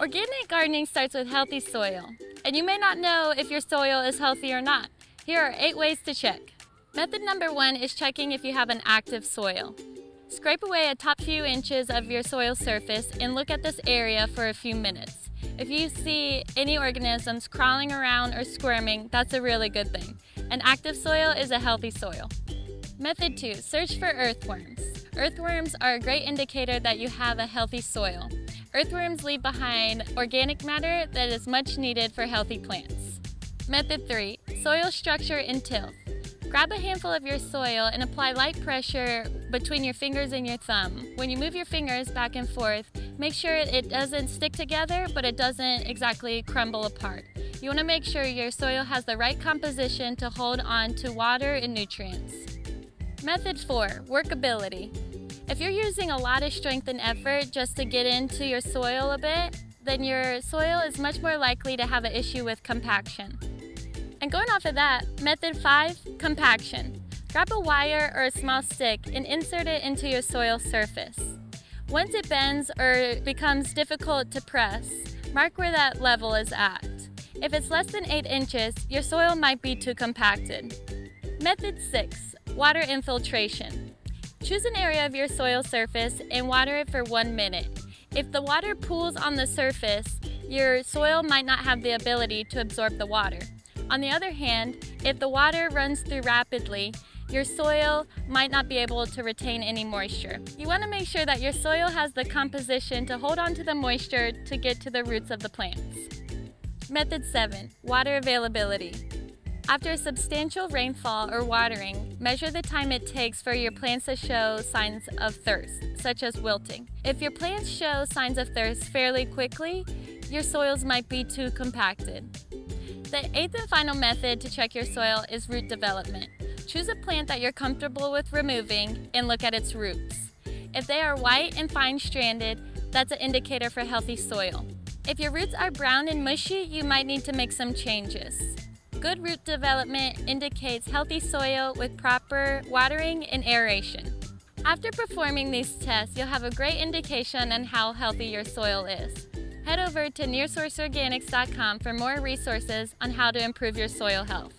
Organic gardening starts with healthy soil, and you may not know if your soil is healthy or not. Here are eight ways to check. Method number one is checking if you have an active soil. Scrape away a top few inches of your soil surface and look at this area for a few minutes. If you see any organisms crawling around or squirming, that's a really good thing. An active soil is a healthy soil. Method 2. Search for earthworms. Earthworms are a great indicator that you have a healthy soil. Earthworms leave behind organic matter that is much needed for healthy plants. Method 3. Soil structure and tilth. Grab a handful of your soil and apply light pressure between your fingers and your thumb. When you move your fingers back and forth, make sure it doesn't stick together, but it doesn't exactly crumble apart. You want to make sure your soil has the right composition to hold on to water and nutrients. Method 4. Workability. If you're using a lot of strength and effort just to get into your soil a bit, then your soil is much more likely to have an issue with compaction. And going off of that, method five, compaction. Grab a wire or a small stick and insert it into your soil surface. Once it bends or becomes difficult to press, mark where that level is at. If it's less than 8 inches, your soil might be too compacted. Method 6. Water infiltration. Choose an area of your soil surface and water it for one minute. If the water pools on the surface, your soil might not have the ability to absorb the water. On the other hand, if the water runs through rapidly, your soil might not be able to retain any moisture. You want to make sure that your soil has the composition to hold on to the moisture to get to the roots of the plants. Method 7. Water availability. After substantial rainfall or watering, measure the time it takes for your plants to show signs of thirst, such as wilting. If your plants show signs of thirst fairly quickly, your soils might be too compacted. The eighth and final method to check your soil is root development. Choose a plant that you're comfortable with removing and look at its roots. If they are white and fine stranded, that's an indicator for healthy soil. If your roots are brown and mushy, you might need to make some changes. Good root development indicates healthy soil with proper watering and aeration. After performing these tests, you'll have a great indication on how healthy your soil is. Head over to nearsourceorganics.com for more resources on how to improve your soil health.